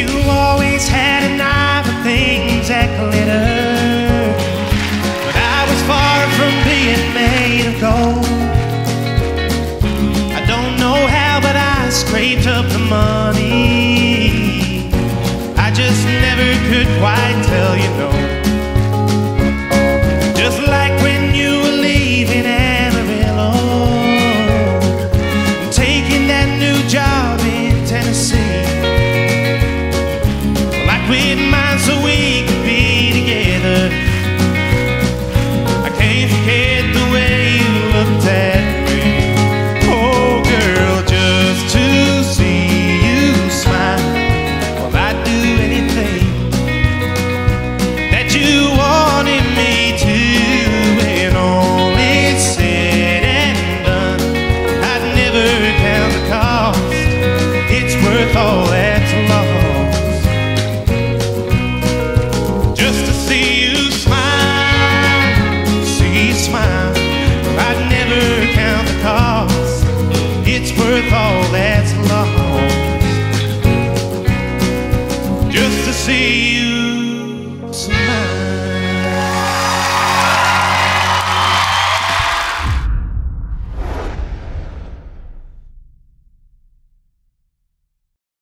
You always had an eye for things that glitter. But I was far from being made of gold. I don't know how, but I scraped up the money. I just never could quite tell you no. with mine so we could be together. I can't forget the way you looked at me. Oh, girl, just to see you smile. Well, I'd do anything that you wanted me to. And all is said and done, I'd never count the cost. It's worth all that.